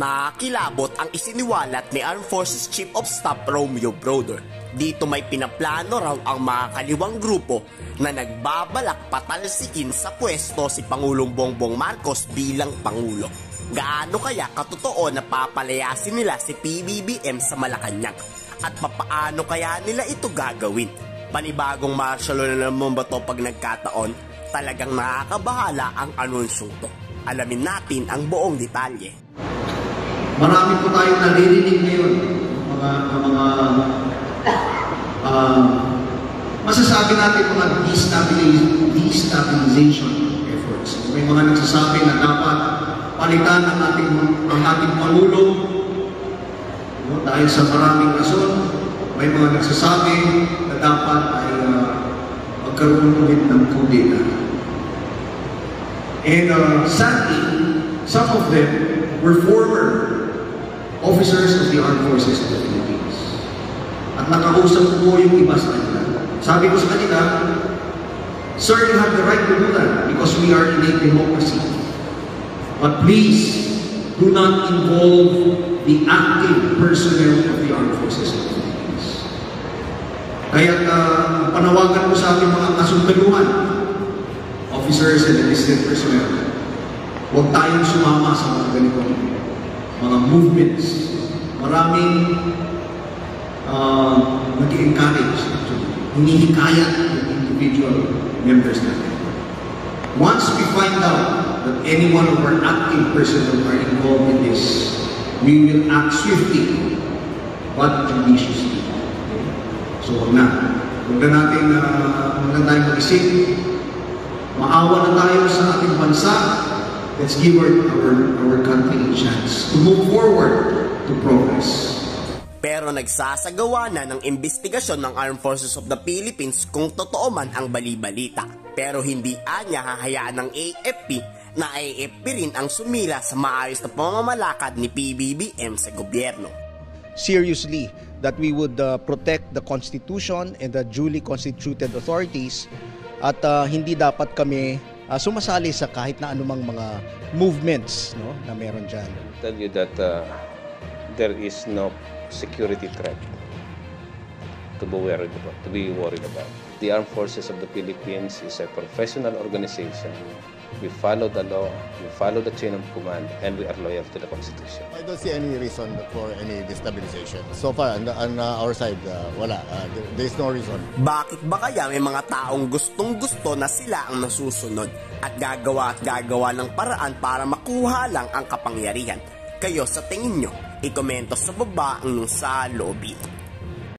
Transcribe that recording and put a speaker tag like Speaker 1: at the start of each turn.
Speaker 1: Nakakilabot ang isiniwalat ni Armed Forces Chief of Staff Romeo Broder. Dito may pinaplano raw ang mga kaliwang grupo na nagbabalak patalsikin sa pwesto si Pangulong Bongbong Marcos bilang Pangulo. Gaano kaya katotoo na papalayasin nila si PBBM sa Malacanang? At papaano kaya nila ito gagawin? Panibagong martial law na naman ba to pag nagkataon? Talagang nakakabahala ang anunsyong to. Alamin natin ang buong detalye.
Speaker 2: Marami po tayong naririnig ngayon, mga, mga uh, masasabi natin mga destabiliz- destabilization efforts. May mga nagsasabi na dapat palitan ang ating, ang ating Pangulo no, dahil sa maraming rason. May mga nagsasabi na dapat ay uh, magkaroon ulit ng kudeta. And uh, sadly, some of them were former officers of the Armed Forces of the Philippines. At nakausap ko po yung iba sa kanila. Sabi ko sa kanila, Sir, you have the right to do that because we are in a democracy. But please, do not involve the active personnel of the Armed Forces of the Philippines. Kaya uh, panawagan ko sa ating mga kasundaluhan, officers and enlisted personnel, huwag tayong sumama sa mga ganitong mga movements. Maraming uh, nag-encourage, hinihikayat yung individual members natin. Once we find out that any one of our active personnel are involved in this, we will act swiftly but judiciously. So huwag na. Huwag na natin, uh, huwag na tayo mag-isip. Maawa na tayo sa ating bansa. Let's give our, our, our country a chance to move forward to progress.
Speaker 1: Pero nagsasagawa na ng investigasyon ng Armed Forces of the Philippines kung totoo man ang balibalita. Pero hindi anya hahayaan ng AFP na AFP rin ang sumira sa maayos na pamamalakad ni PBBM sa gobyerno.
Speaker 3: seriously that we would uh, protect the Constitution and the duly constituted authorities at uh, hindi dapat kami uh, sumasali sa kahit na anumang mga movements no, na meron dyan.
Speaker 4: tell you that uh, there is no security threat to be worried about. To be worried about. The Armed Forces of the Philippines is a professional organization. We follow the law, we follow the chain of command, and we are loyal to the Constitution.
Speaker 5: I don't see any reason for any destabilization. So far, on, the, on uh, our side, uh, wala. Uh, there, there's no reason.
Speaker 1: Bakit ba kaya may mga taong gustong gusto na sila ang nasusunod at gagawa at gagawa ng paraan para makuha lang ang kapangyarihan? Kayo sa tingin nyo, ikomento sa baba ang sa lobby.